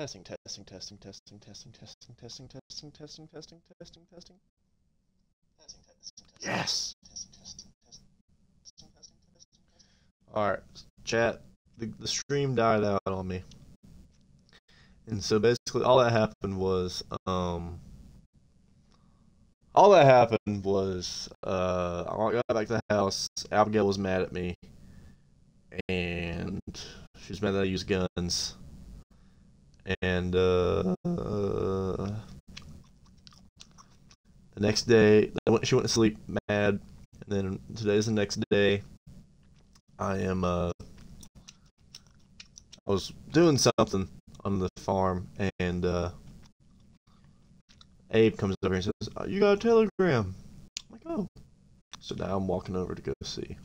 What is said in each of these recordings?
Testing, testing, testing, testing, testing, testing, testing, testing, testing, testing, testing, testing. Testing. Yes. All right, chat. The the stream died out on me, and so basically all that happened was um. All that happened was uh, I got back to the house. Abigail was mad at me, and she was mad that I used guns and uh, uh, the next day went, she went to sleep mad. And then today's the next day. I am uh i was doing something on the farm and uh abe comes over and says oh, you got a telegram? I'm like oh. So now i'm walking over to go see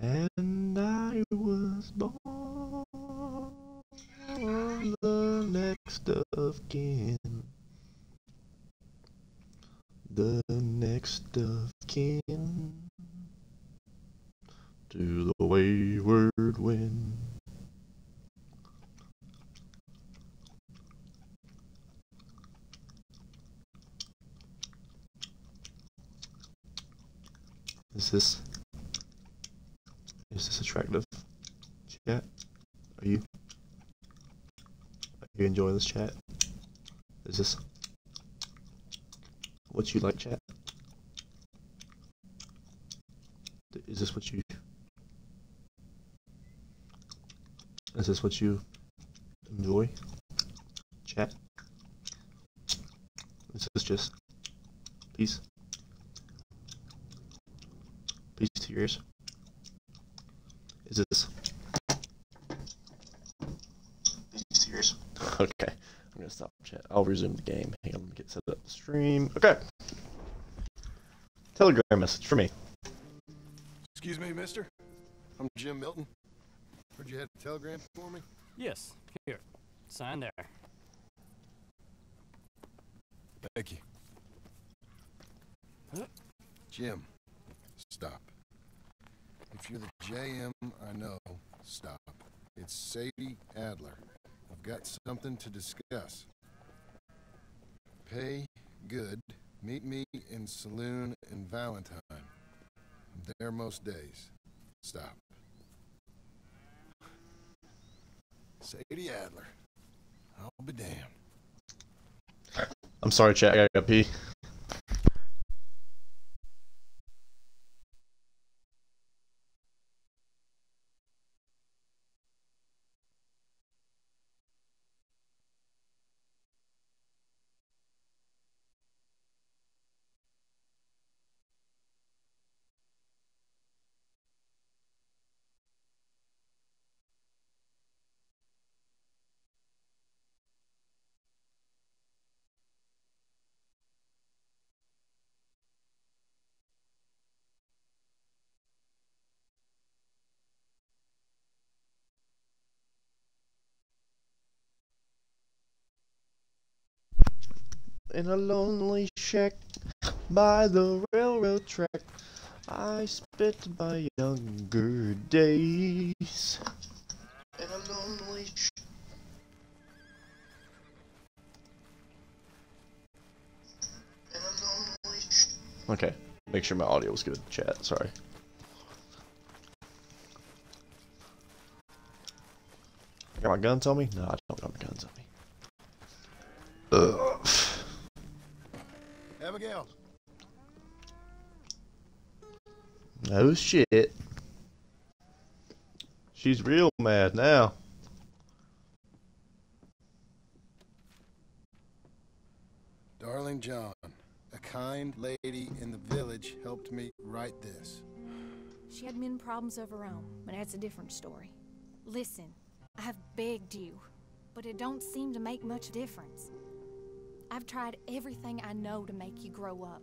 And I was born the next of kin. The next of kin to the wayward wind. Is this is this attractive? Chat? Are you? Are you enjoying this chat? Is this what you like, chat? Is this what you? Is this what you enjoy? Chat? Is this just peace? Peace to your ears? Is this? Serious? Okay. I'm gonna stop chat. I'll resume the game. Hang on, let me get set up the stream. Okay. Telegram message for me. Excuse me, mister. I'm Jim Milton. Heard you had a telegram for me? Yes. Here. Sign there. Thank you. Jim, stop. If you're the JM I know, stop. It's Sadie Adler. I've got something to discuss. Pay good. Meet me in saloon in Valentine. I'm there most days. Stop. Sadie Adler. I'll be damned. I'm sorry, chat. I gotta pee. In a lonely shack by the railroad track. I spent my younger days in a lonely shack. Okay, make sure my audio was good. Chat, sorry. Got my gun on me? No, I don't got my guns on me. Ugh. Abigail. No shit. She's real mad now. Darling John, a kind lady in the village helped me write this. She had men problems of her own, but that's a different story. Listen, I have begged you, but it don't seem to make much difference. I've tried everything I know to make you grow up.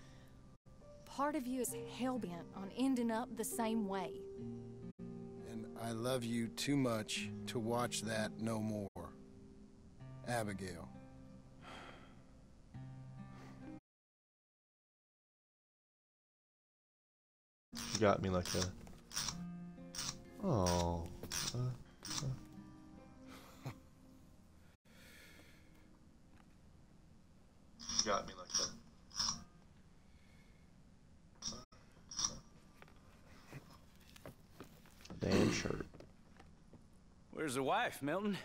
Part of you is hell-bent on ending up the same way. And I love you too much to watch that no more. Abigail. You got me like a. Oh. Uh, uh. You got me like Damn shirt. Where's the wife, Milton?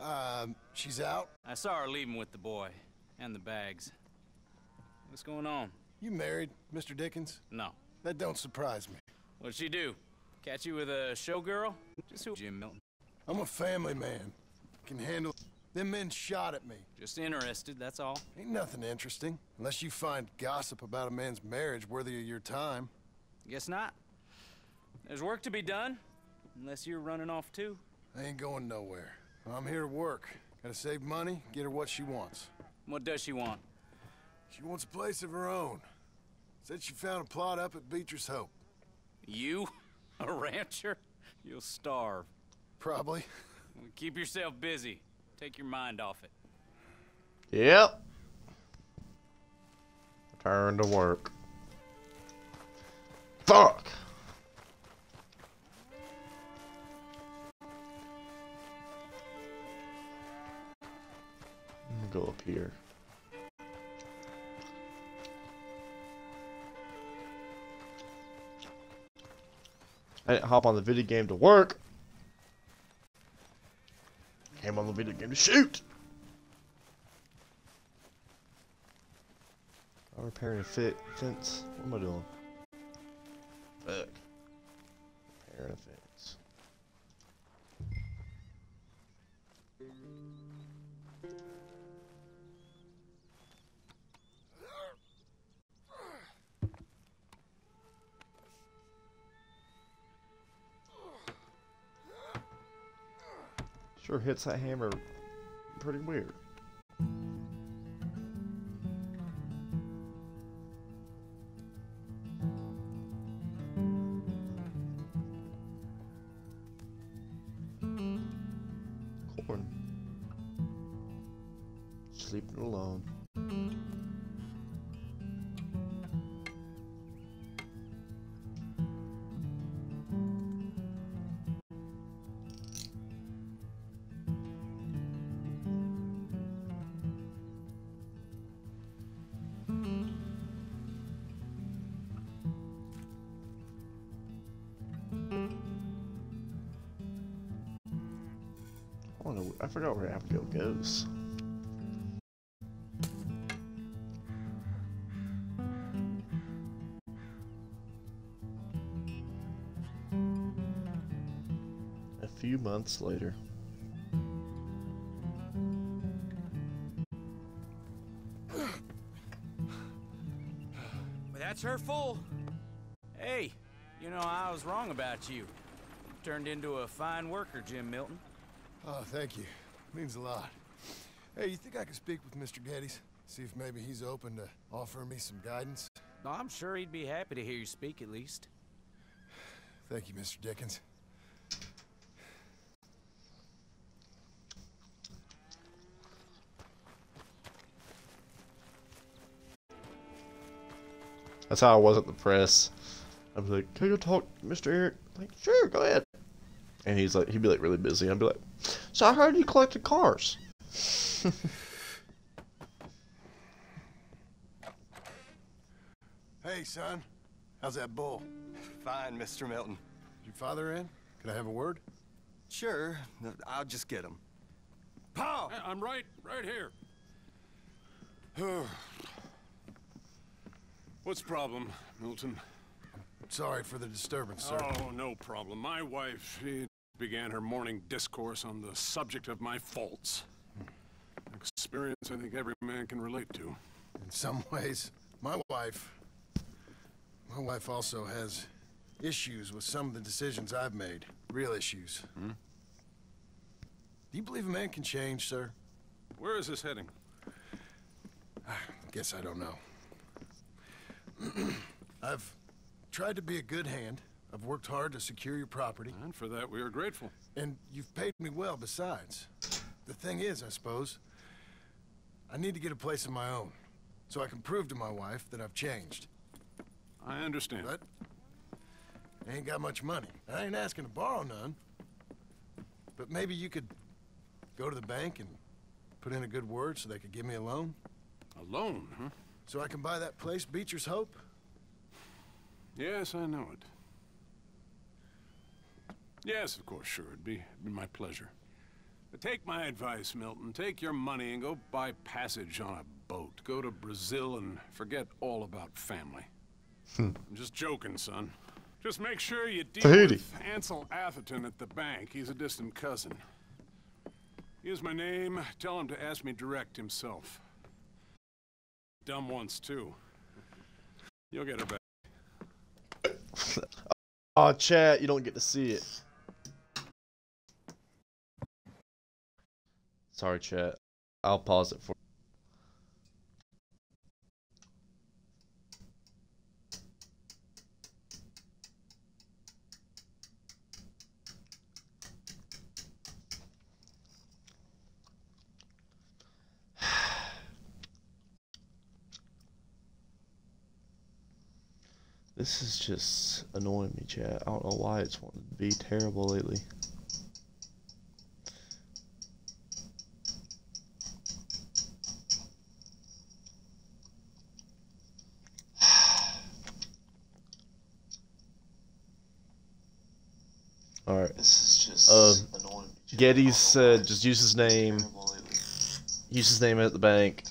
Um, she's out. I saw her leaving with the boy and the bags. What's going on? You married, Mr. Dickens? No. That don't surprise me. What'd she do? Catch you with a showgirl? Just who, Jim Milton? I'm a family man. Can handle. Them men shot at me. Just interested, that's all. Ain't nothing interesting. Unless you find gossip about a man's marriage worthy of your time. Guess not. There's work to be done. Unless you're running off too. I ain't going nowhere. I'm here to work. Gotta save money, get her what she wants. What does she want? She wants a place of her own. Said she found a plot up at Beecher's Hope. You? A rancher? You'll starve. Probably. Keep yourself busy. Take your mind off it. Yep. Turn to work. Fuck. Go up here. I didn't hop on the video game to work. Came on the video game to shoot. I'm repairing a fit fence. What am I doing? Fuck. Repairing a fence. Hits that hammer pretty weird. Don't know. I forgot where Abigail goes. A few months later. Well, that's her full. Hey, you know, I was wrong about you. Turned into a fine worker, Jim Milton. Oh, thank you. Means a lot. Hey, you think I could speak with Mr. Geddes? See if maybe he's open to offering me some guidance? No, I'm sure he'd be happy to hear you speak at least. Thank you, Mr. Dickens. That's how I was at the press. I'd be like, "Can I go talk to Mr. Eric?" like, sure, go ahead. And he's like, he'd be like really busy. I'd be like, "So I heard you collected cars." Hey, son. How's that bull? Fine, Mr. Milton. Your father in? Can I have a word? Sure, I'll just get him. Paul! I'm right, right here. What's the problem, Milton? Sorry for the disturbance, sir. Oh, no problem. My wife she began her morning discourse on the subject of my faults. Experience I think every man can relate to. In some ways, my wife My wife also has issues with some of the decisions I've made. Real issues. Hmm? Do you believe a man can change, sir? Where is this heading? I guess I don't know. I've tried to be a good hand. I've worked hard to secure your property, And for that, we are grateful. and you've paid me well besides. The thing is, I suppose, I need to get a place of my own, so I can prove to my wife that I've changed. I understand. But I ain't got much money. I ain't asking to borrow none. But maybe you could go to the bank and put in a good word so they could give me a loan? A loan, huh? So I can buy that place, Beecher's Hope? Yes, I know it. Yes, of course, sure. It'd be, it'd be my pleasure. But take my advice, Milton. Take your money and go buy passage on a boat. Go to Brazil and forget all about family. Hmm. I'm just joking, son. Just make sure you deal Tahiti. with Ansel Atherton at the bank. He's a distant cousin. Here's my name. Tell him to ask me direct himself. Dumb once, too. You'll get her back. Ah, oh, chat, you don't get to see it. Sorry, chat. I'll pause it for. This is just annoying me, chat. I don't know why it's wanting to be terrible lately. Alright. This is just Uh, annoying. Geddes said just use his name. Use his name at the bank.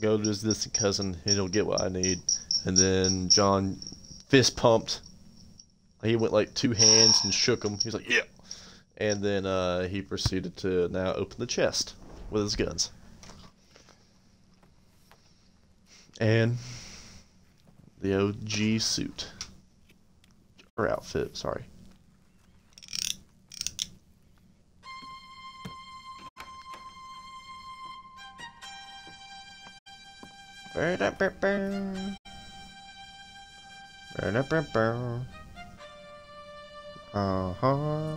Go to his distant cousin. and He'll get what I need. And then John fist pumped. He went like two hands and shook him. He was like, "Yeah." And then uh, he proceeded to now open the chest with his guns. And the OG suit or outfit. Sorry. Uh-huh.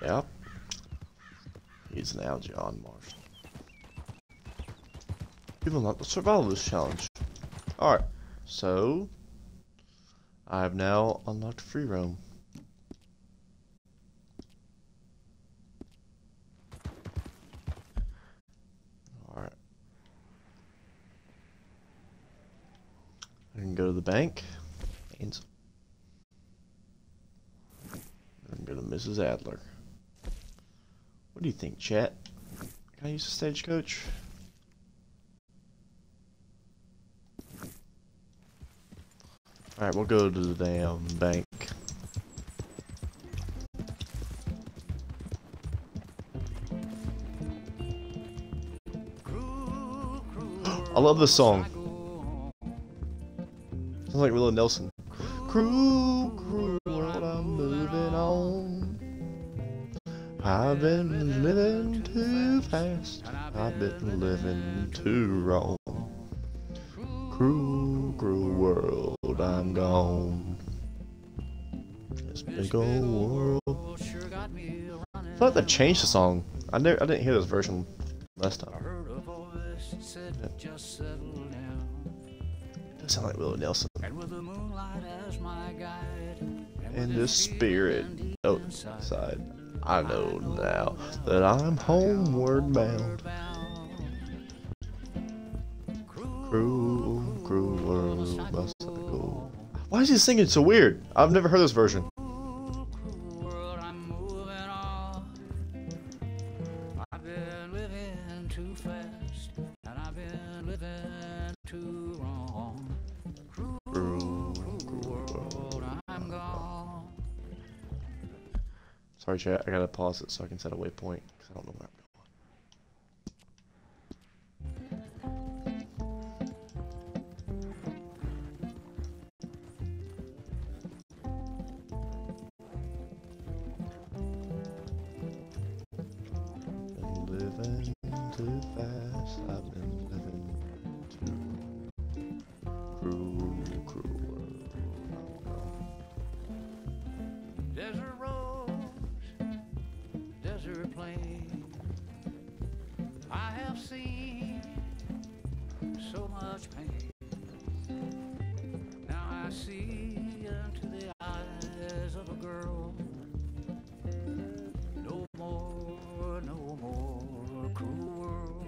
Yep. He's now John Marston. You've unlocked the survivalist challenge. Alright, so I have now unlocked free roam. Can go to the bank and I can go to Mrs. Adler. What do you think, chat? Can I use the stagecoach? Alright, we'll go to the damn bank. I love this song. Sounds like Willie Nelson. Cruel, cruel world, I'm moving on. I've been living too fast. I've been living too wrong. Cruel, cruel world, I'm gone. This big old world. I like they changed the song. I never, I didn't hear this version last time. heard a voice said, just settle down. It does sound like Willie Nelson. And with the moonlight as my guide, and And the spirit deep oh. I know now that I'm homeward bound. Cruel, cruel world must I go. Why is he singing so weird? I've never heard this version. Sorry, chat. I gotta pause it so I can set a waypoint because I don't know where I'm seen so much pain. Now I see into the eyes of a girl. No more, no more cruel world.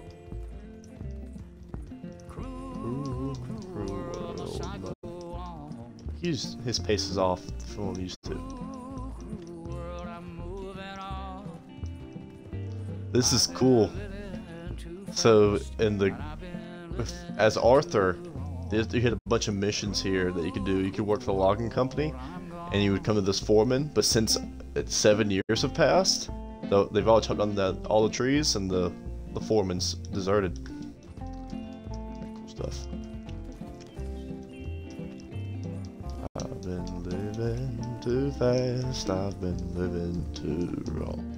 Cruel, cruel world must I go on. He's his pace is off from what I'm used to. Cruel, cruel world, I'm on. This is cool. So in the as Arthur, you had a bunch of missions here that you could do. You could work for the logging company, and you would come to this foreman. But since seven years have passed, they've all chopped down the, all the trees, and the the foreman's deserted. Cool stuff. I've been living too fast. I've been living too wrong.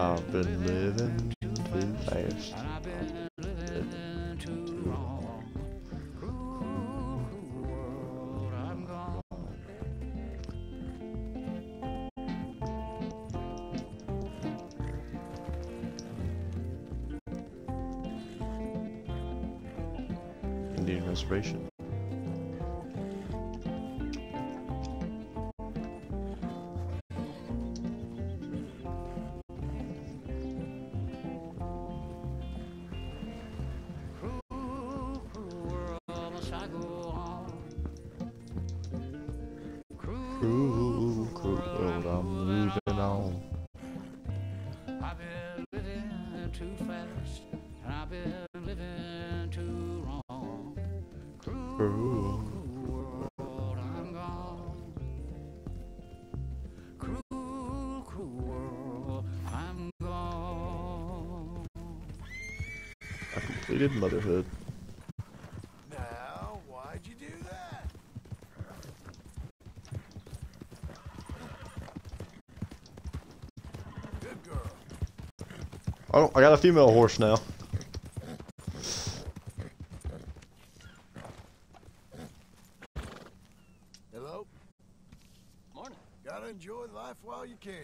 I've been living completed motherhood. Now, why'd you do that? Good girl. Oh, I got a female horse now. Hello? Morning. Gotta enjoy life while you can.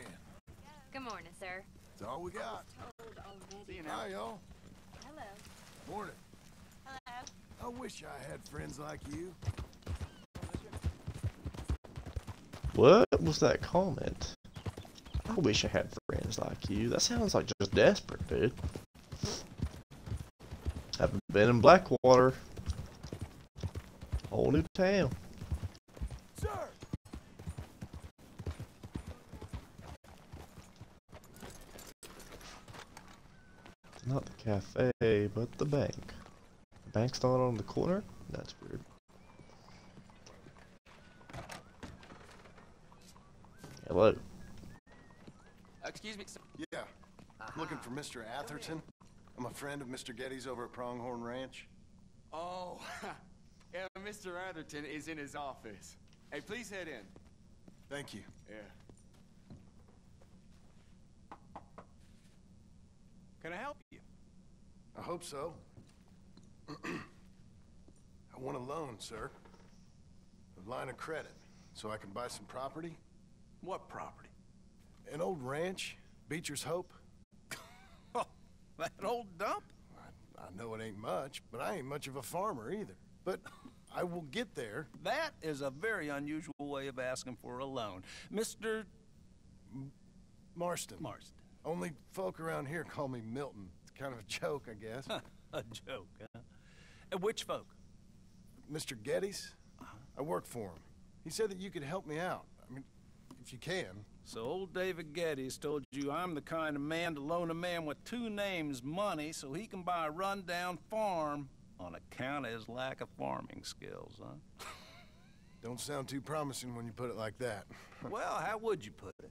Good morning, sir. That's all we got. See you now. Hi, y'all. Hello. Morning. Hello. I wish I had friends like you. What was that comment? I wish I had friends like you. That sounds like just desperate, dude. Haven't been in Blackwater. Whole new town. Sir! Not the cafe, but the bank. The bank's not on the corner? That's weird. Hello. Excuse me, sir. Yeah. I'm looking for Mr. Atherton? I'm a friend of Mr. Geddes' over at Pronghorn Ranch. Oh, yeah, Mr. Atherton is in his office. Hey, please head in. Thank you. Yeah. Can I help you? I hope so. I want a loan, sir. A line of credit, so I can buy some property. What property? An old ranch, Beecher's Hope. Oh, that old dump? I, I know it ain't much, but I ain't much of a farmer either. But I will get there. That is a very unusual way of asking for a loan. Mr. Marston. Marston. Only folk around here call me Milton. It's kind of a joke, I guess. a joke, huh? And which folk? Mr. Geddes? Uh-huh. I work for him. He said that you could help me out. If you can. So old David Geddes told you I'm the kind of man to loan a man with two names money so he can buy a rundown farm on account of his lack of farming skills, huh? Don't sound too promising when you put it like that. well, how would you put it?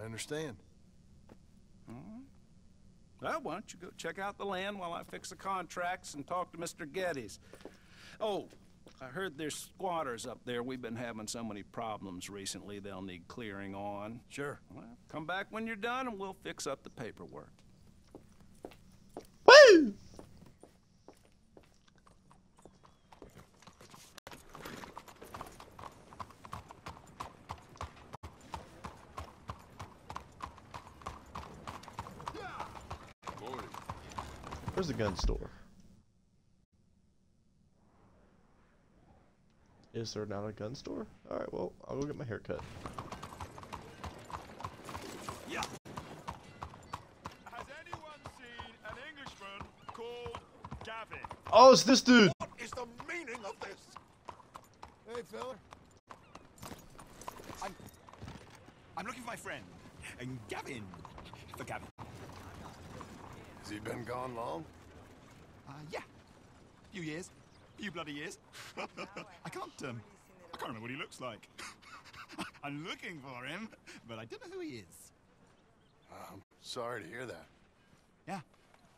I understand. All right. Well, why don't you go check out the land while I fix the contracts and talk to Mr. Geddes. Oh, I heard there's squatters up there. We've been having so many problems recently, they'll need clearing on. Sure. Well, come back when you're done and we'll fix up the paperwork. Woo! Where's the gun store? Is there not a gun store? Alright, well, I'll go get my hair cut. Yeah. Has anyone seen an Englishman called Gavin? Oh, it's this dude! What is the meaning of this? Hey, fella. I'm, I'm looking for my friend, and Gavin. For Gavin. Has he been gone long? Uh, yeah. Few years. Few bloody years. I can't, um, I can't remember what he looks like. I'm looking for him, but I don't know who he is. I'm sorry to hear that. Yeah,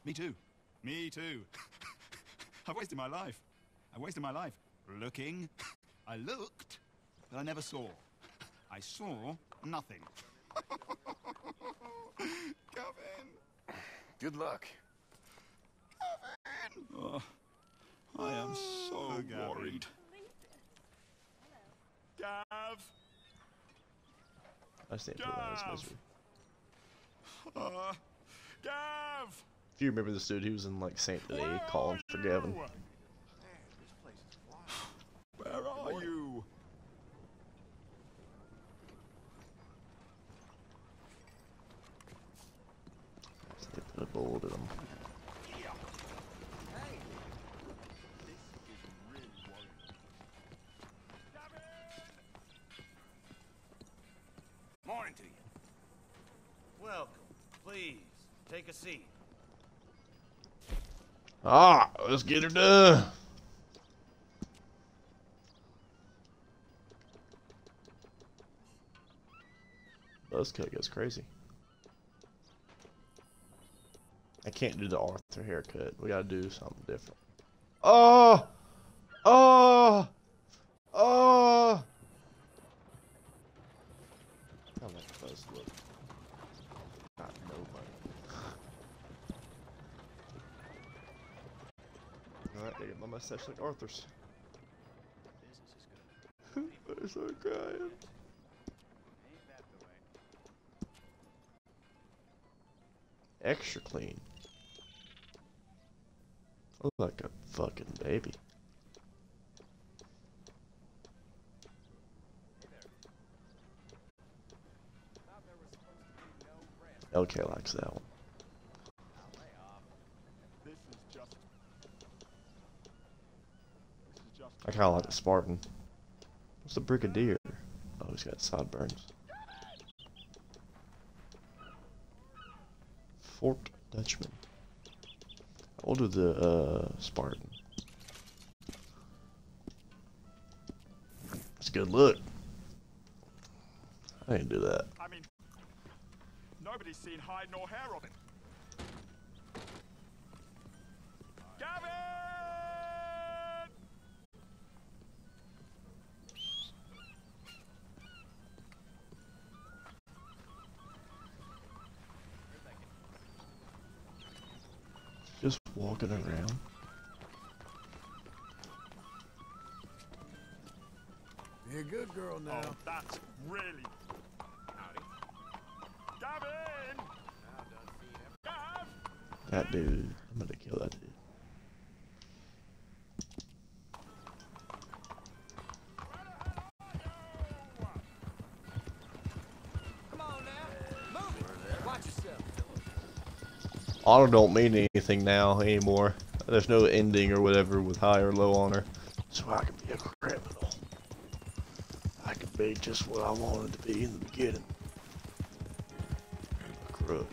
me too. Me too. I've wasted my life. I've wasted my life looking. I looked, but I never saw. I saw nothing. Gavin! Good luck. Oh, I am so worried. Gav! I stand for that as misery. Uh, Gav! If you remember this dude, he was in like Saint Denis calling for Gavin. Where are you? They put a bullet in him. Morning to you. Welcome. Please, take a seat. Ah, let's get her done. Buzzcut goes crazy. I can't do the Arthur haircut. We gotta do something different. Oh! Oh! Oh! How that buzz look? Not nobody. Alright, I get my mustache like Arthur's. Crying. Extra clean. Look like a fucking baby. LK likes that one. I kinda like the Spartan. What's the Brigadier? Oh, he's got sideburns. Fort Dutchman. I'll do the uh, Spartan. It's a good look. I didn't do that. I mean, nobody's seen hide nor hair of it. Girl now. Oh, that's really. Howdy. Gavin! That dude. I'm gonna kill that dude. Honor don't mean anything now anymore. There's no ending or whatever with high or low honor. So I can be a criminal. I can be just what I wanted to be in the beginning. A crook.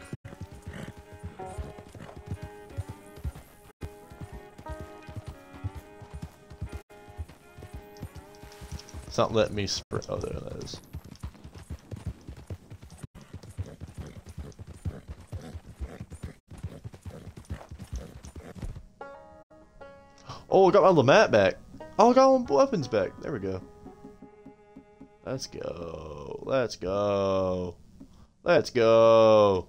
It's not letting me spread. Oh, there that is. Oh, I got my LeMat back. Oh, I got my weapons back. There we go. Let's go. Let's go. Let's go.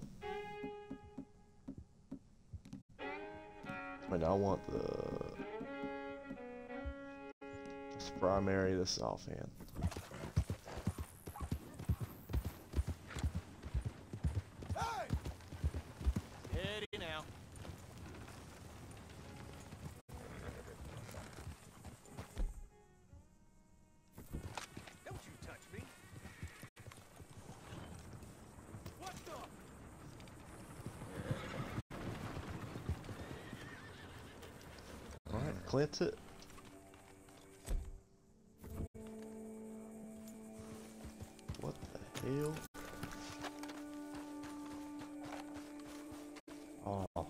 Wait, I want the primary. This is offhand. Steady now. Don't you touch me. What the? Cleanse it. What the hell? Oh,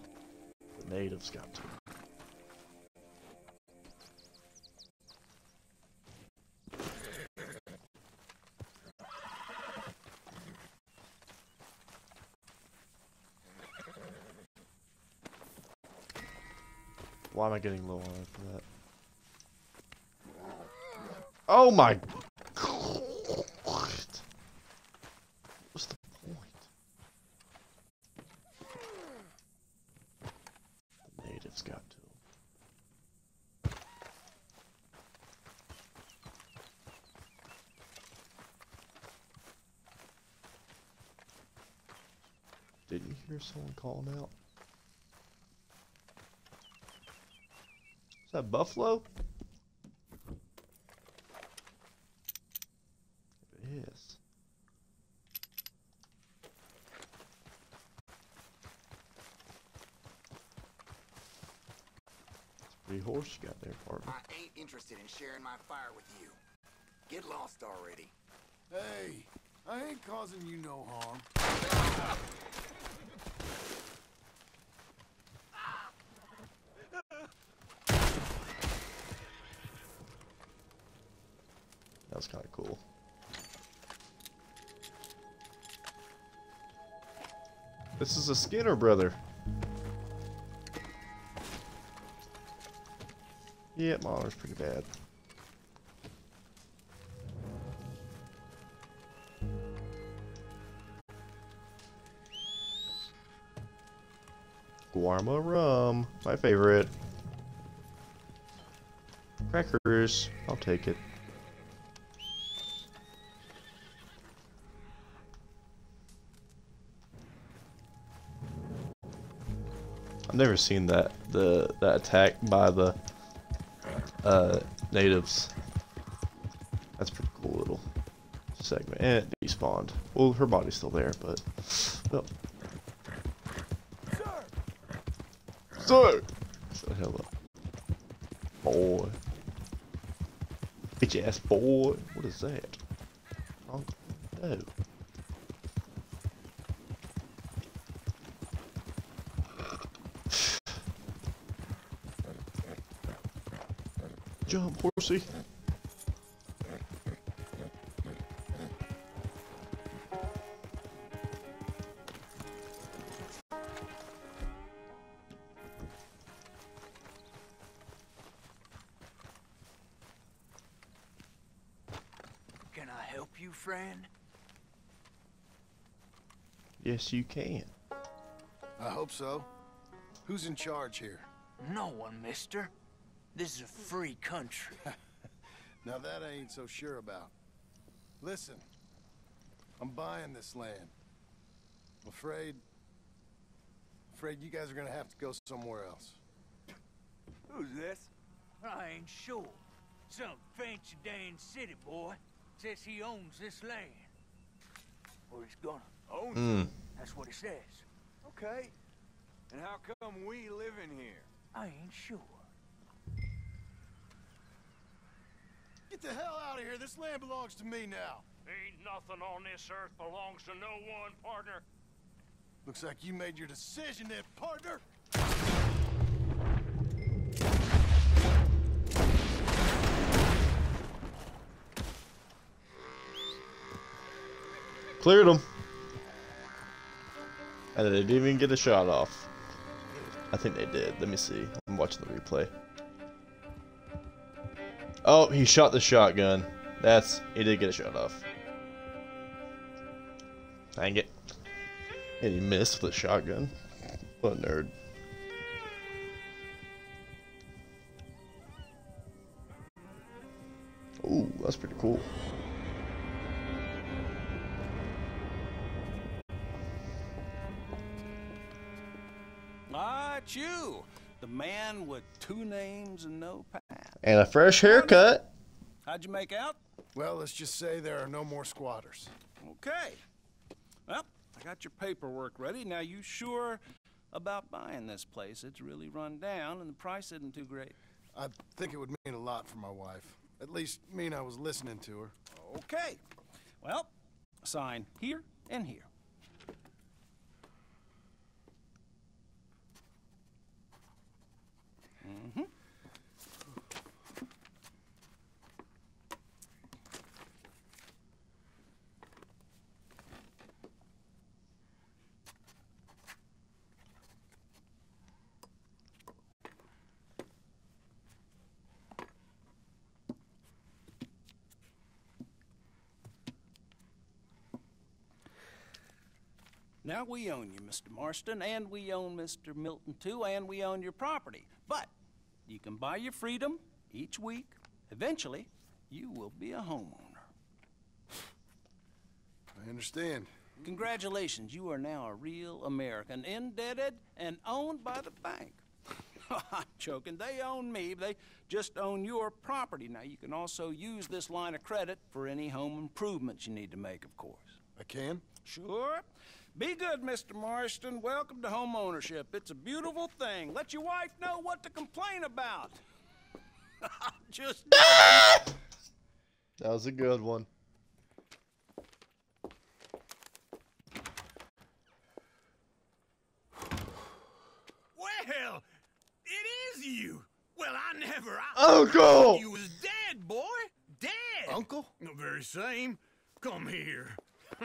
the natives got to. Why am I getting low on it for that? Oh my! What? What's the point? The natives got to him. Didn't you hear someone calling out? Is that Buffalo? It is. It's a pretty horse you got there, partner. I ain't interested in sharing my fire with you. Get lost already. Hey, I ain't causing you no harm. That was kind of cool. This is a Skinner brother. Yeah, my honor's pretty bad. Guarma rum, my favorite. Crackers, I'll take it. I've never seen that the that attack by the uh, natives. That's pretty cool little segment. And it despawned. Well, her body's still there, but well. Sir. So hell up, boy. Bitch ass boy. What is that? Oh no. Jump, horsey. Can I help you, friend? Yes, you can. I hope so. Who's in charge here? No one, mister. This is a free country. Now that I ain't so sure about. Listen, I'm buying this land. I'm afraid... Afraid you guys are gonna have to go somewhere else. Who's this? I ain't sure. Some fancy Dan city boy says he owns this land. Or he's gonna. Owns Hmm. it? That's what he says. Okay. And how come we live in here? I ain't sure. Get the hell out of here. This land belongs to me now. Ain't nothing on this earth belongs to no one, partner. Looks like you made your decision then, partner. Cleared him. And they didn't even get a shot off. I think they did. Let me see. I'm watching the replay. Oh, he shot the shotgun. That's he did get a shot off. Dang it. And he missed with a shotgun. What a nerd. Ooh, that's pretty cool. Ah, you. The man with two names and no past. And a fresh haircut. How'd you make out? Well, let's just say there are no more squatters. Okay. Well, I got your paperwork ready. Now, you sure about buying this place? It's really run down, and the price isn't too great. I think it would mean a lot for my wife. At least mean I was listening to her. Okay. Well, sign here and here. Now we own you, Mr. Marston, and we own Mr. Milton too, and we own your property. But you can buy your freedom each week. Eventually, you will be a homeowner. I understand. Congratulations, you are now a real American, indebted and owned by the bank. I'm joking. They own me. They just own your property. Now, you can also use this line of credit for any home improvements you need to make, of course. I can? Sure. Be good, Mr. Marston. Welcome to home ownership. It's a beautiful thing. Let your wife know what to complain about. Just. That was a good one. Well, it is you. Well, I never. I, Uncle! I you was dead, boy. Dead. Uncle? The very same. Come here.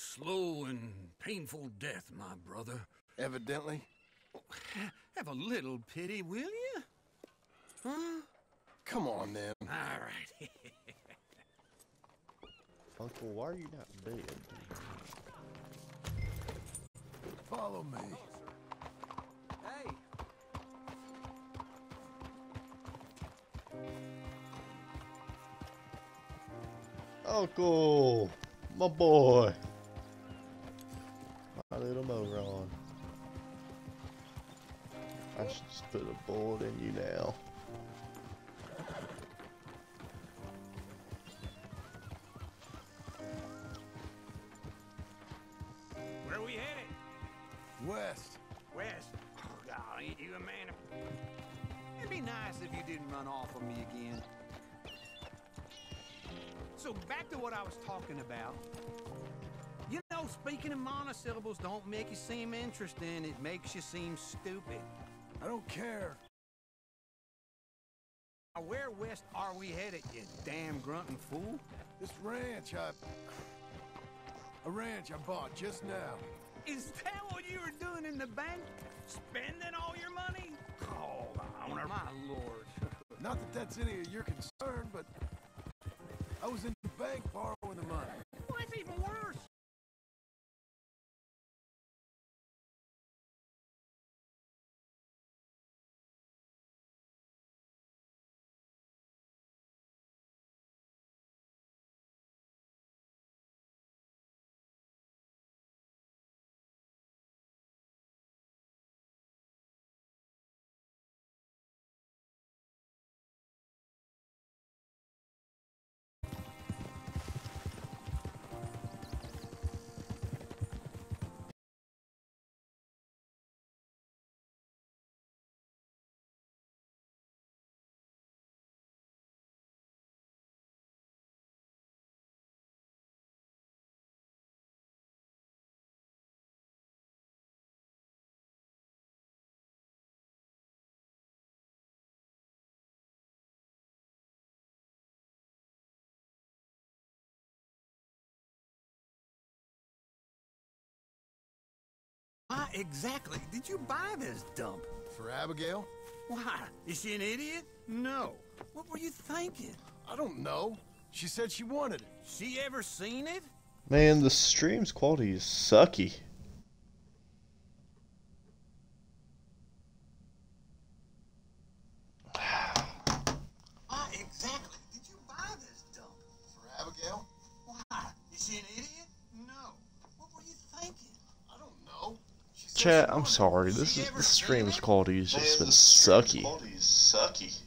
slow and painful death, my brother. Evidently. Have a little pity, will you? Huh? Come on, then. All right. Uncle, why are you not dead? Follow me. Hey. Uncle, my boy. My little moron. I should just put a bullet in you now. Where are we headed? West. West. Oh, God, ain't you a man of... It'd be nice if you didn't run off on me again. So back to what I was talking about. Speaking in monosyllables don't make you seem interesting. It makes you seem stupid. I don't care. Now, where west are we headed, you damn grunting fool? This ranch I... A ranch I bought just now. Is that what you were doing in the bank? Spending all your money? Oh, honor, my lord. Not that that's any of your concern, but... I was in the bank borrowing Why exactly did you buy this dump? For Abigail? Why? Is she an idiot? No. What were you thinking? I don't know. She said she wanted it. She ever seen it? Man, the stream's quality is sucky. Chat, I'm sorry. This is the stream's quality has just been sucky. sucky.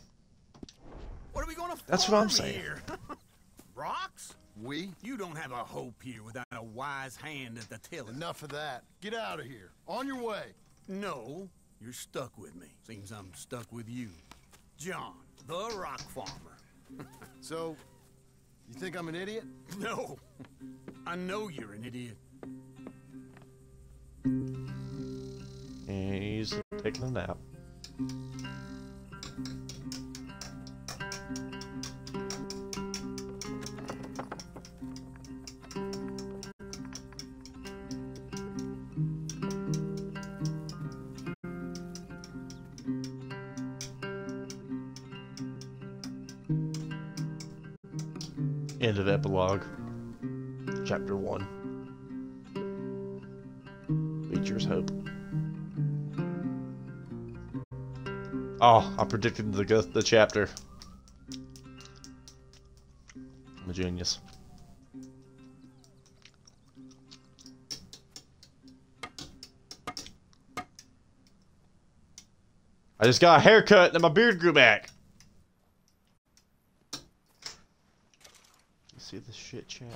What are we gonna That's what I'm saying. here? Rocks? We? You don't have a hope here without a wise hand at the tiller. Enough of that. Get out of here. On your way. No, you're stuck with me. Seems I'm stuck with you. John, the rock farmer. So, you think I'm an idiot? No, I know you're an idiot. And he's taking a nap. End of epilogue. Chapter 1. Beecher's Hope. Oh, I predicted the the chapter. I'm a genius. I just got a haircut and my beard grew back. You see this shit, chat?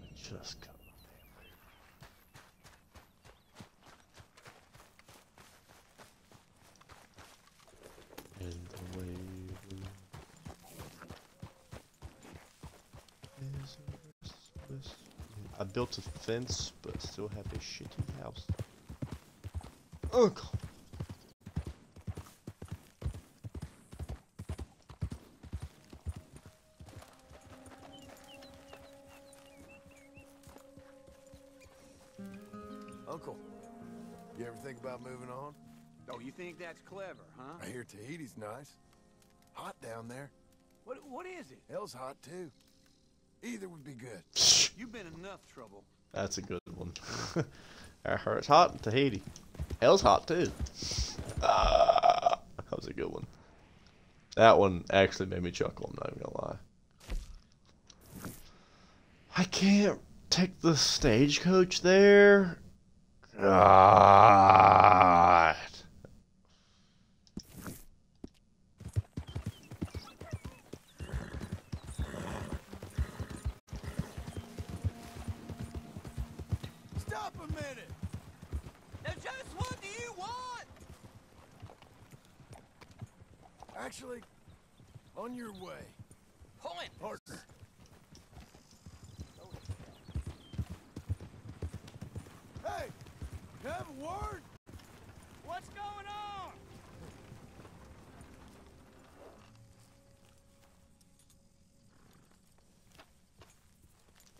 I just cut my damn beard. And the way is this- I built a fence, but still have a shitty house. Ugh. Uncle, you ever think about moving on? Oh, you think that's clever, huh? I hear Tahiti's nice. Hot down there. What, what is it? Hell's hot too. Either would be good. You've been enough trouble. That's a good one. Heard it's hot in Tahiti. Hell's hot too. Ah, that was a good one. That one actually made me chuckle, I'm not even gonna lie. I can't take the stagecoach there. God. Actually, on your way. Point! Partner. Hey! You have a word? What's going on?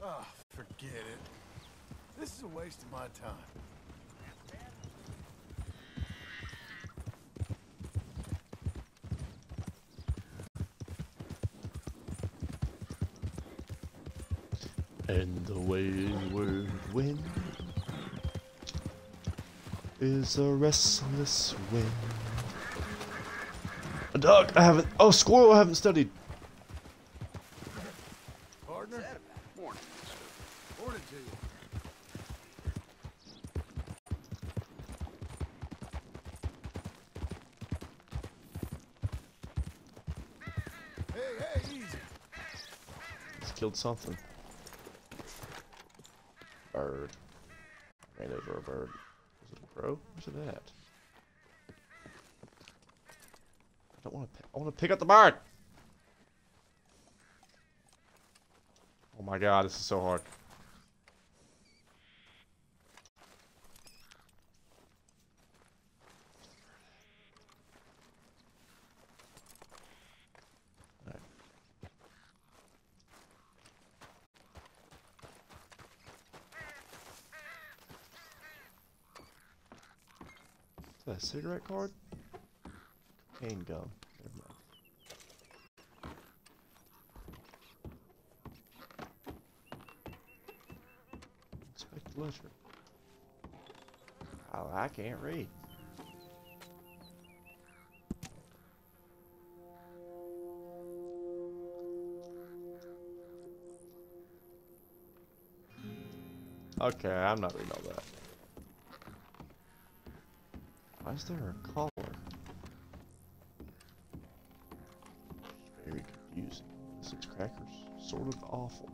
Oh, forget it. This is a waste of my time. And the wayward wind is a restless wind. A dog, I haven't. Oh, squirrel, I haven't studied. Partner? Morning. Morning to you. Hey, hey, easy. He's killed something. Bird. Ran over a bird. Was it a crow? Where's it at? I don't want to. I want to pick up the bird. Oh my god, this is so hard. Is that a cigarette card? Cocaine gum. Never mind. Inspect ledger. Oh, I can't read. Okay, I'm not reading all that. Why is there a collar? Very confusing. This is crackers. Sort of awful.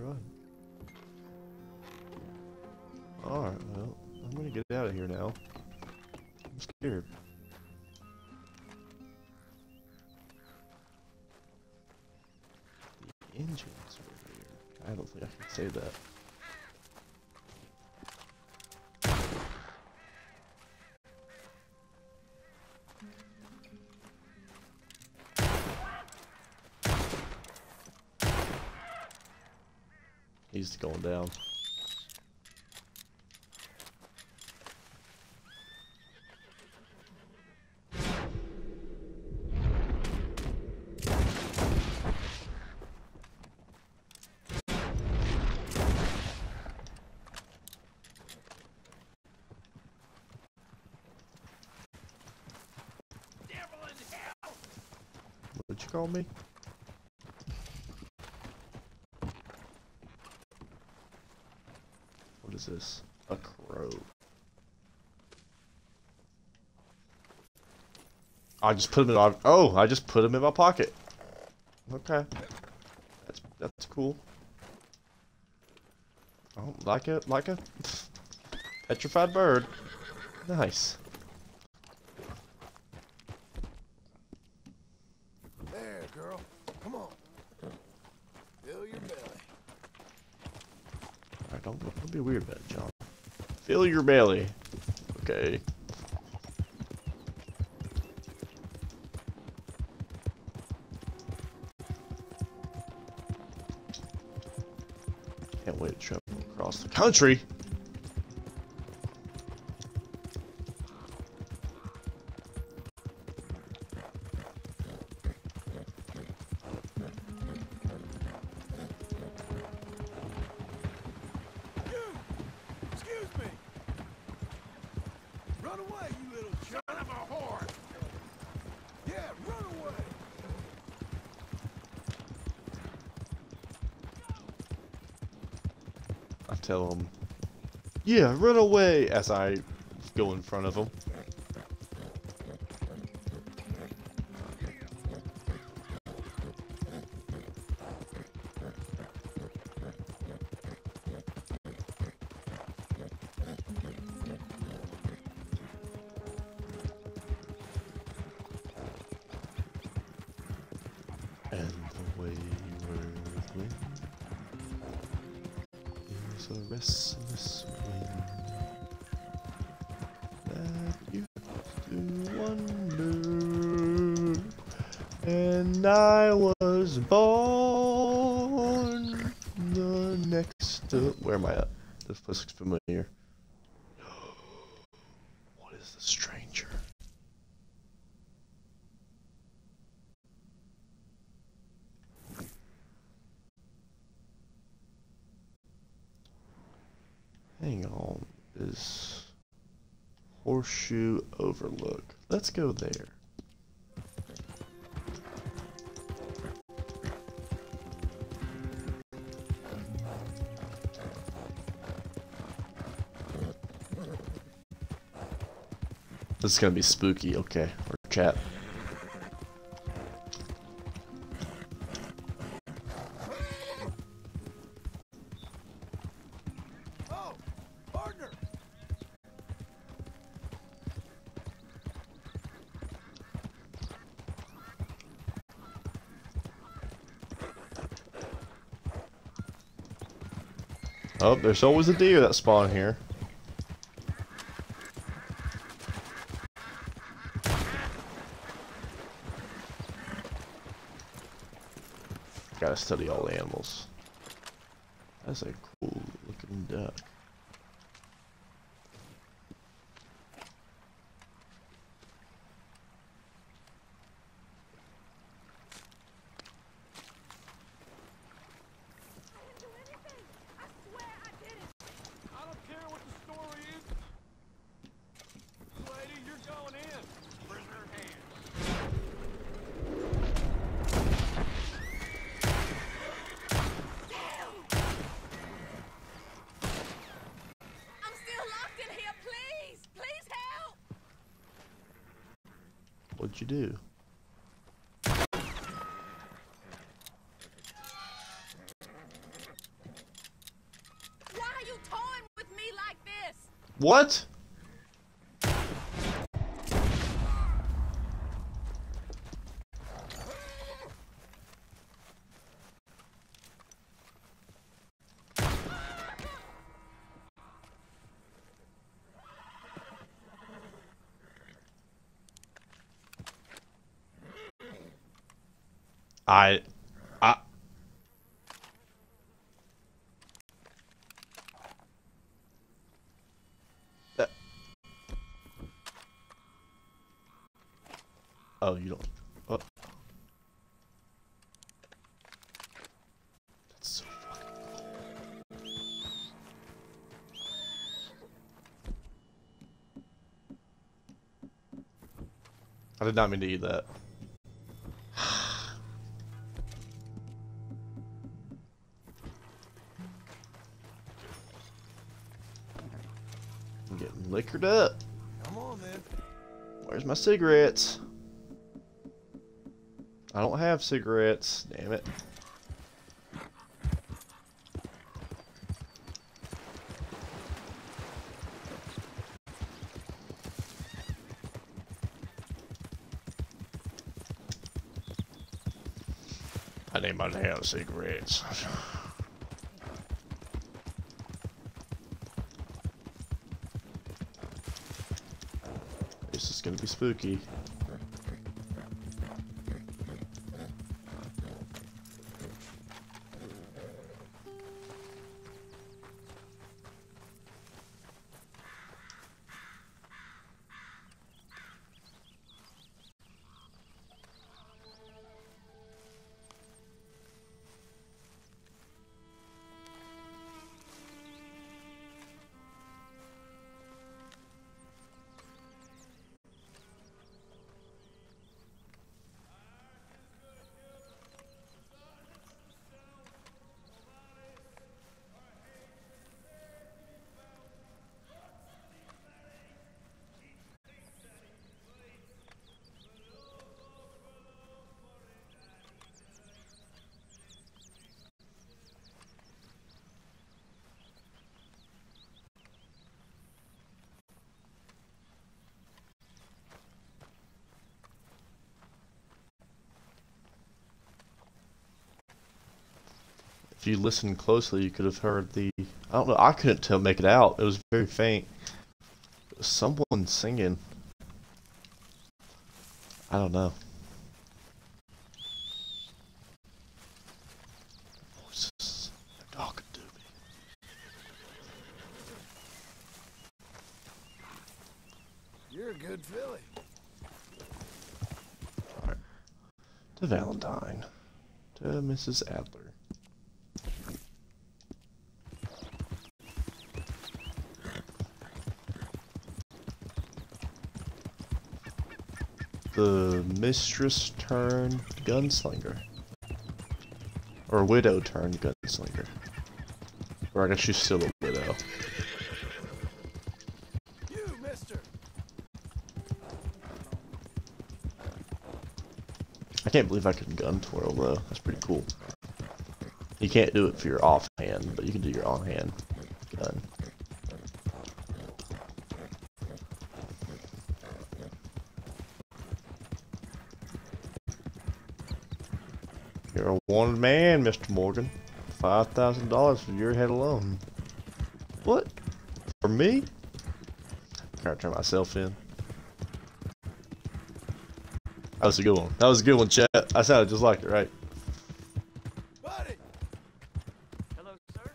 Run. Alright, well, I'm gonna get out of here now. I'm scared. The engines were here. I don't think I can say that. He's going down. What'd you call me? Is this? A crow. I just put them in oh, I just put him in my pocket. Okay. That's that's cool. Oh, like a like a petrified bird. Nice. There, girl. Come on. Fill your belly. Alright, don't, don't be weird about it, John. Fill your belly. Okay. Can't wait to travel across the country. Yeah, run away, as I go in front of him. There. This is gonna be spooky, okay. Or chat. Oh, there's always a deer that spawn here. Gotta study all the animals. That's a cool looking duck. I don't care what the story is. Lady, you're going in. Prisoner hand. I'm still locked in here, please! Please help! What'd you do? Why are you toying with me like this? What? I I That- Oh, you don't. Oh. That's so fucking I did not mean to eat that. I'm getting liquored up. Come on, then. Where's my cigarettes? I don't have cigarettes. Damn it. I cigarettes. This is gonna be spooky. if you listened closely, you could have heard the. I don't know. I couldn't tell, make it out. It was very faint. Someone singing. I don't know. Voices. Talking to me. You're a good filly. All right. To Valentine. To Mrs. Adler. The mistress turned gunslinger. Or widow turned gunslinger. Or I guess she's still a widow. You, mister! I can't believe I can gun twirl though. That's pretty cool. You can't do it for your offhand, but you can do your on-hand gun. You're a wanted man, Mr. Morgan. Five thousand dollars for your head alone. What? For me? Trying to turn myself in. That was a good one. That was a good one, chat. I sounded just like it, right? Buddy! Hello, sir.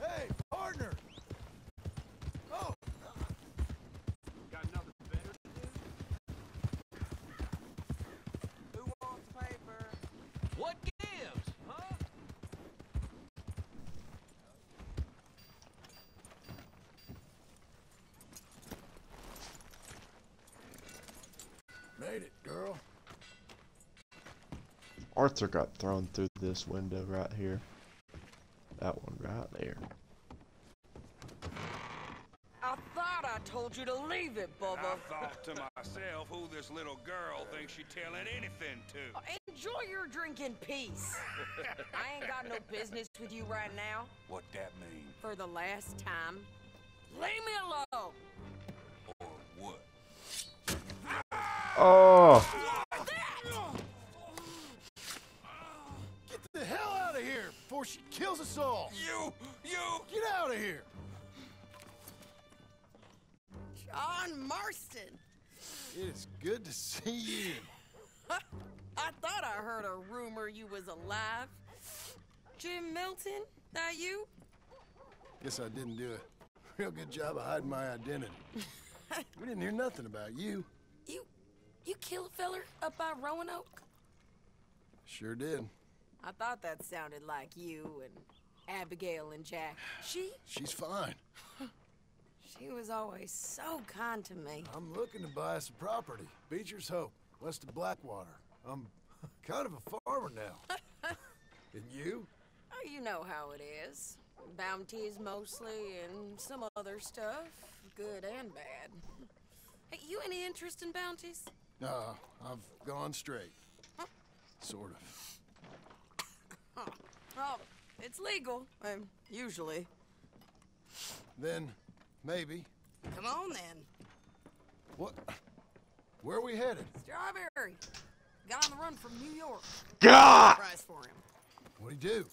Hey, partner! Oh! Got nothing better to do? Who wants paper? What gives, huh? Made it, girl. Arthur got thrown through this window right here. That one right there. I thought I told you to leave it, Bubba. I thought to myself who this little girl thinks she telling anything to. Oh, enjoy your drink in peace. I ain't got no business with you right now. What that mean? For the last time, leave me alone. Or what? Oh! Out of here before she kills us all! You! You! Get out of here! John Marston. It is good to see you. I thought I heard a rumor you was alive. Jim Milton, that you? Guess I didn't do a real good job of hiding my identity. we didn't hear nothing about you. You, you kill a feller up by Roanoke? Sure did. I thought that sounded like you and Abigail and Jack. She, She's fine. she was always so kind to me. I'm looking to buy some property. Beecher's Hope, west of Blackwater. I'm kind of a farmer now. and you? Oh, you know how it is. Bounties mostly, and some other stuff, good and bad. Hey, you any interest in bounties? Uh, I've gone straight. Sort of. Huh. Well, it's legal, um, usually. Then, maybe. Come on then. What? Where are we headed? Strawberry. Guy on the run from New York. God! Price for him. What'd he do?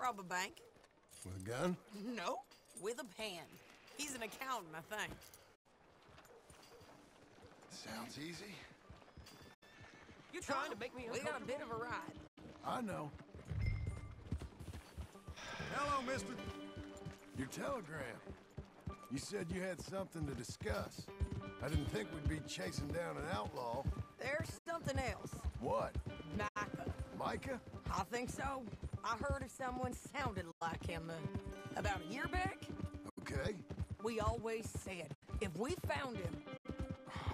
Rob a bank? With a gun? No, with a pen. He's an accountant, I think. Sounds easy. You're trying to make me We got a bit of a ride. I know. Hello, mister. Your telegram. You said you had something to discuss. I didn't think we'd be chasing down an outlaw. There's something else. What? Micah. Micah? I think so. I heard of someone sounded like him uh, about a year back. Okay. We always said if we found him,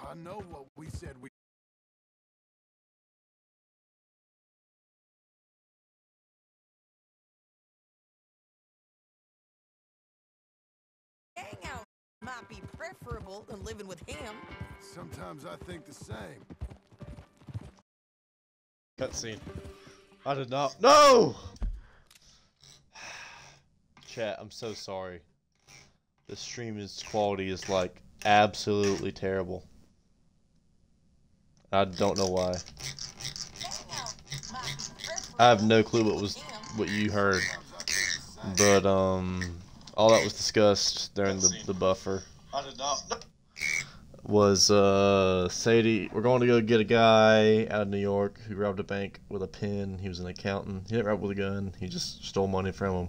I know what we said we. Preferable than living with him. Sometimes I think the same. Cutscene. I did not. No! Chat, I'm so sorry. The stream's quality is like absolutely terrible. I don't know why. I have no clue what was what you heard, but um, all that was discussed during the the buffer I did not. was uh Sadie. We're going to go get a guy out of New York who robbed a bank with a pen. He was an accountant. He didn't rob with a gun. He just stole money from him.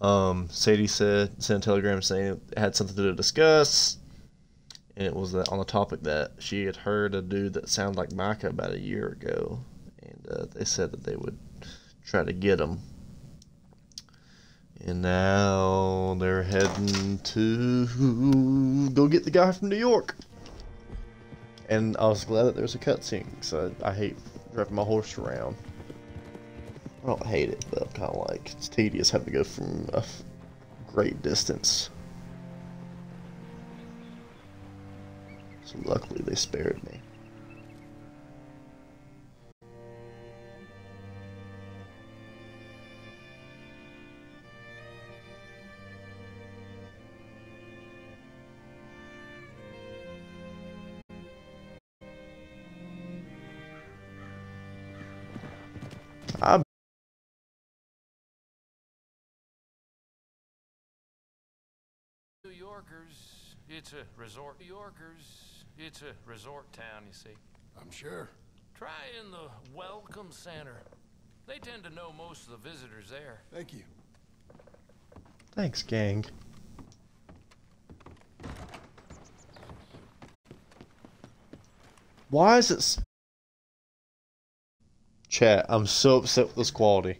Um, Sadie said sent a telegram saying it had something to discuss, and it was that on the topic that she had heard a dude that sounded like Micah about a year ago, and uh, they said that they would try to get him. And now they're heading to go get the guy from New York. And I was glad that there was a cutscene, because I, I hate driving my horse around. I don't hate it, but I'm kind of like, it's tedious having to go from a great distance. So luckily they spared me. It's a resort. New Yorkers, it's a resort town, you see. I'm sure. Try in the Welcome Center. They tend to know most of the visitors there. Thank you. Thanks, gang. Why is it... s- Chat, I'm so upset with this quality.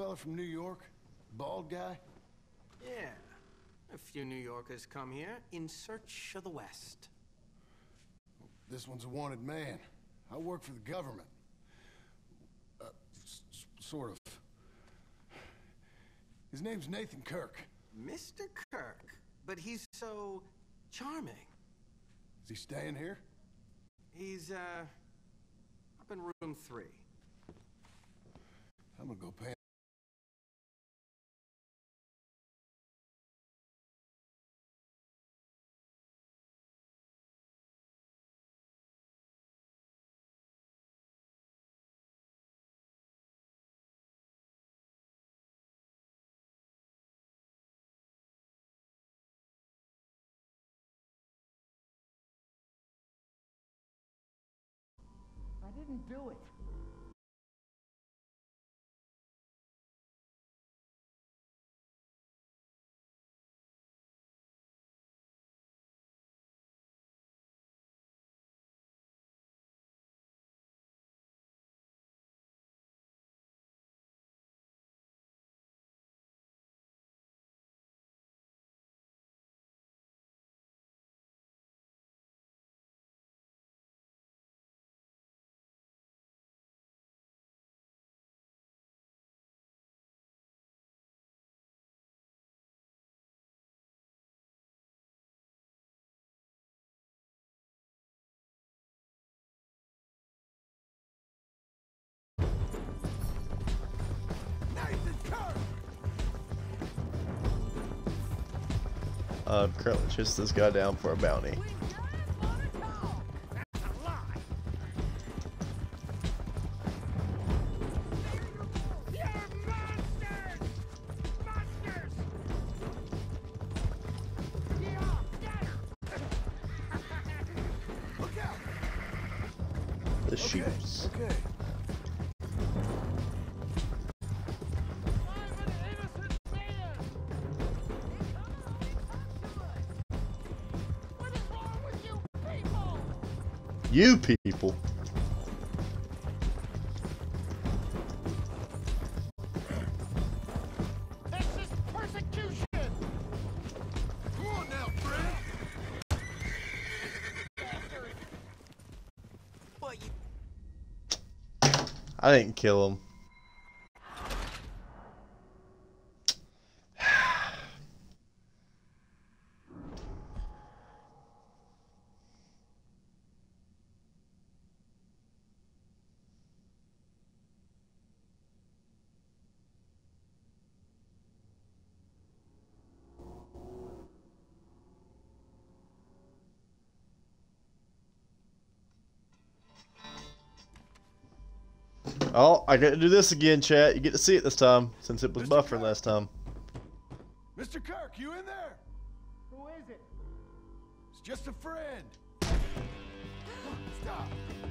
Fella from New York? Bald guy? Yeah. A few New Yorkers come here in search of the West. This one's a wanted man. I work for the government. Uh, sort of. His name's Nathan Kirk. Mr. Kirk, but he's so charming. Is he staying here? He's, uh, up in room three. I'm gonna go pay. Didn't do it. Uh, currently chase this guy down for a bounty. What, you I didn't kill him. Oh, I get to do this again, chat. You get to see it this time, since it was buffering last time. Mr. Kirk, you in there? Who is it? It's just a friend. Stop.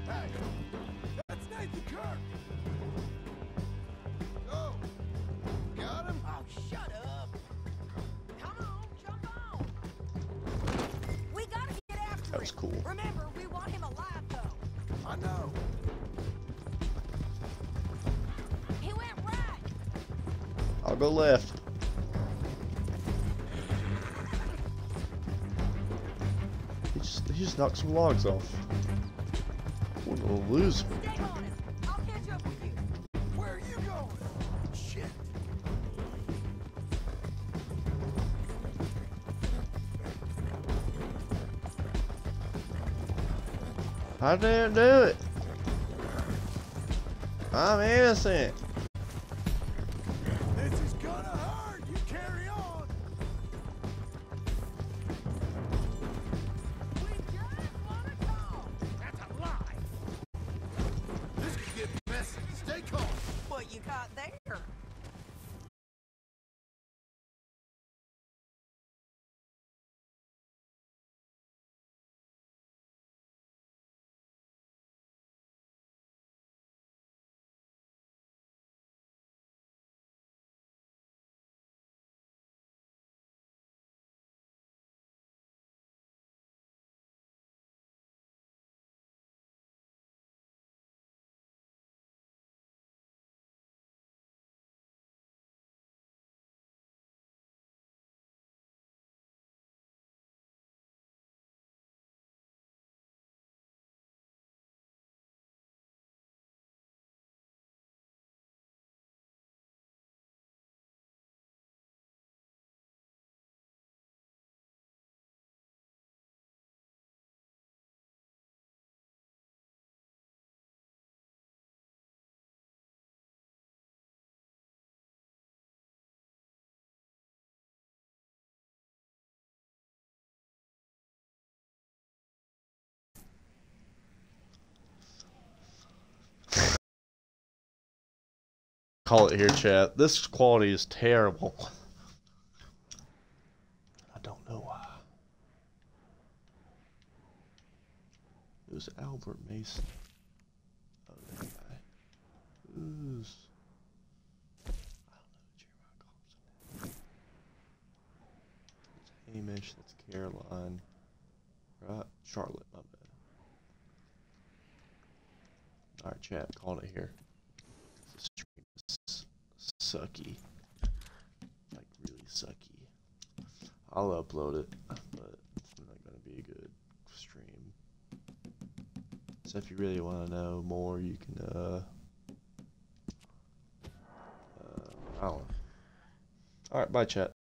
Hey, that's Nathan Kirk. Oh, got him? Oh, shut up. Come on, jump on. We gotta get after That was cool. Remember, we want him alive, though. I know. Go left. He just he just knocked some logs off. What a loser. Stay on. I'll catch up with you. Where are you going? Shit. I didn't do it. I'm innocent. Call it here, chat. This quality is terrible. I don't know why. It was Albert Mason. Oh, that guy. Who's... I don't know. That's Hamish, that's Caroline. Right, Charlotte, my bad. Alright, chat, call it here. Sucky. Like, really sucky. I'll upload it, but it's not gonna be a good stream. So if you really want to know more, you can, uh, uh, I don't know. Alright, bye chat.